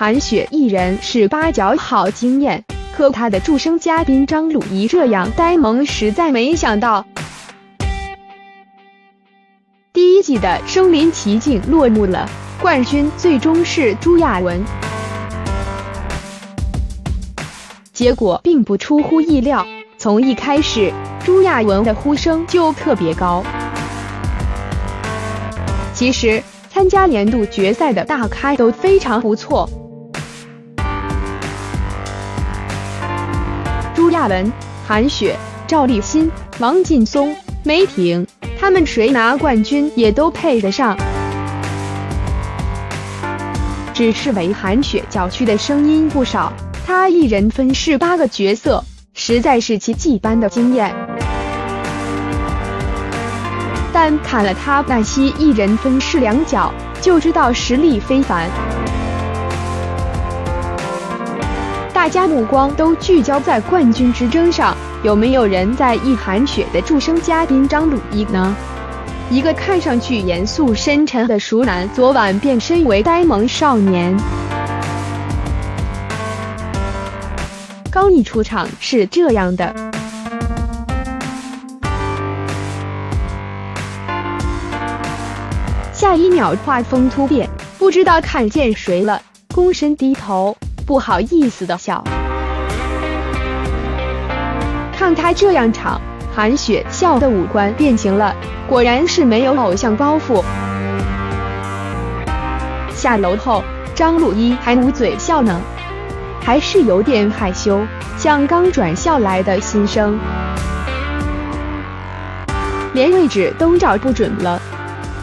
韩雪一人是八角好惊艳，可她的助声嘉宾张鲁一这样呆萌，实在没想到。第一季的《声临其境》落幕了，冠军最终是朱亚文。结果并不出乎意料，从一开始，朱亚文的呼声就特别高。其实，参加年度决赛的大咖都非常不错。亚文、韩雪、赵立新、王劲松、梅婷，他们谁拿冠军也都配得上。只是为韩雪叫屈的声音不少，她一人分饰八个角色，实在是奇迹般的惊艳。但看了她那些一人分饰两角，就知道实力非凡。大家目光都聚焦在冠军之争上，有没有人在意韩雪的助声嘉宾张鲁一呢？一个看上去严肃深沉的熟男，昨晚变身为呆萌少年。刚一出场是这样的，下一秒画风突变，不知道看见谁了，躬身低头。不好意思的笑，看他这样场，韩雪笑的五官变形了，果然是没有偶像包袱。下楼后，张鲁一还捂嘴笑呢，还是有点害羞，像刚转校来的新生，连位置都找不准了，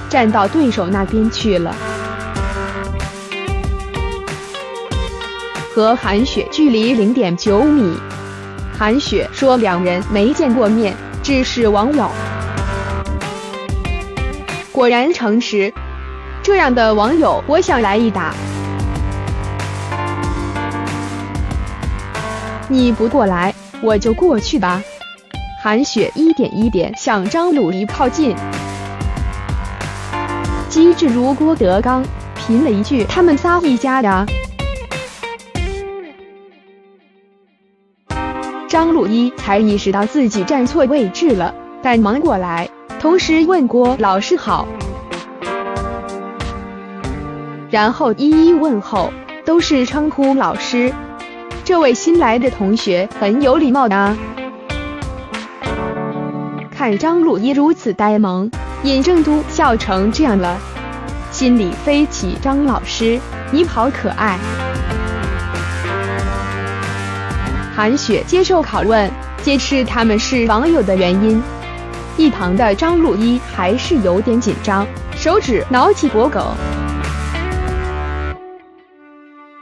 站到对手那边去了。和韩雪距离零点九米。韩雪说两人没见过面，只是网友。果然诚实，这样的网友我想来一打。你不过来，我就过去吧。韩雪一点一点向张鲁一靠近，机智如郭德纲，贫了一句他们仨一家的。张鲁一才意识到自己站错位置了，赶忙过来，同时问郭老师好，然后一一问候，都是称呼老师。这位新来的同学很有礼貌的。看张鲁一如此呆萌，尹正都笑成这样了，心里飞起张老师，你好可爱。韩雪接受拷问，揭示他们是网友的原因。一旁的张露一还是有点紧张，手指挠起脖梗。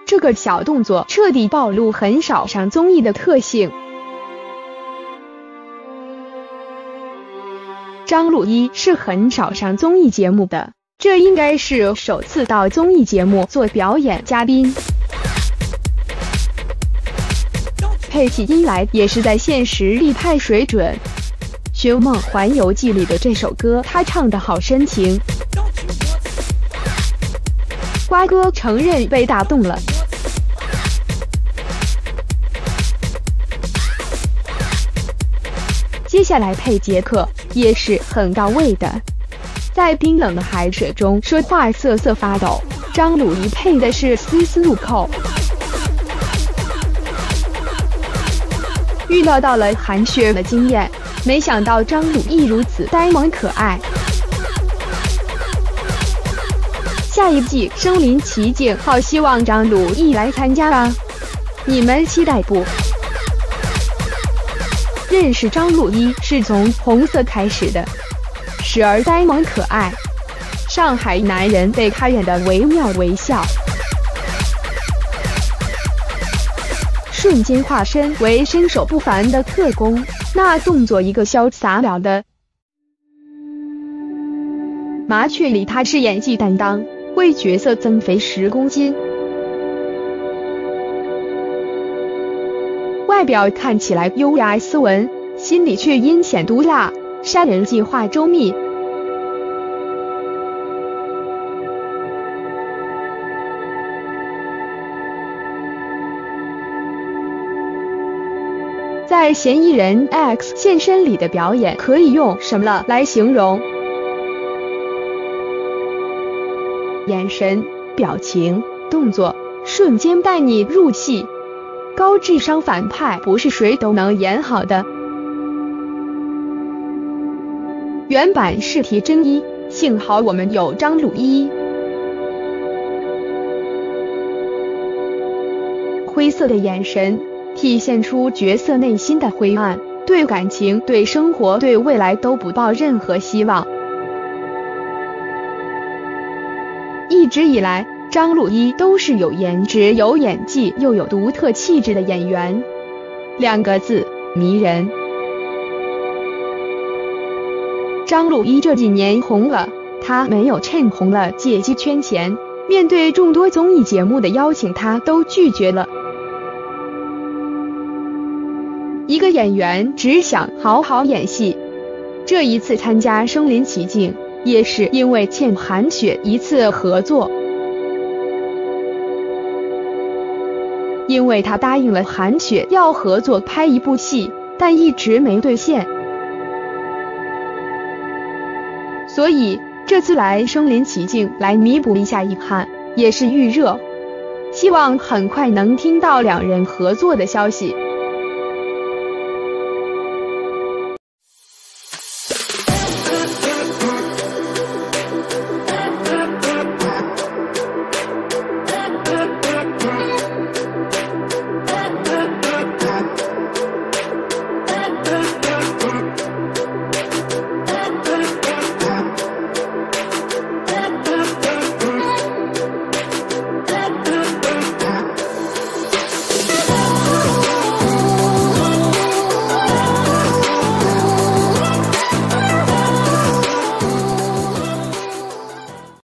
这个小动作彻底暴露很少上综艺的特性。张露一是很少上综艺节目的，这应该是首次到综艺节目做表演嘉宾。配起音来也是在现实力派水准，《寻梦环游记》里的这首歌，他唱的好深情。瓜哥承认被打动了。接下来配杰克也是很到位的，在冰冷的海水中说话瑟瑟发抖。张鲁一配的是丝丝入扣。预料到了韩雪的惊艳，没想到张鲁一如此呆萌可爱。下一季《身临其境》，好希望张鲁一来参加啊！你们期待不？认识张鲁一是从红色开始的，时而呆萌可爱，上海男人被他演的惟妙惟肖。瞬间化身为身手不凡的特工，那动作一个潇洒了的。麻雀里他是演技担当，为角色增肥十公斤，外表看起来优雅斯文，心里却阴险毒辣，杀人计划周密。在嫌疑人 X 现身里的表演可以用什么了来形容？眼神、表情、动作，瞬间带你入戏。高智商反派不是谁都能演好的。原版试题真一，幸好我们有张鲁一。灰色的眼神，体现出角色内心的灰暗，对感情、对生活、对未来都不抱任何希望。一直以来，张鲁一都是有颜值、有演技又有独特气质的演员。两个字：迷人。张鲁一这几年红了，他没有趁红了借机圈钱，面对众多综艺节目的邀请，他都拒绝了。一个演员只想好好演戏，这一次参加《身临其境》也是因为欠韩雪一次合作，因为他答应了韩雪要合作拍一部戏，但一直没兑现，所以这次来《身临其境》来弥补一下遗憾，也是预热，希望很快能听到两人合作的消息。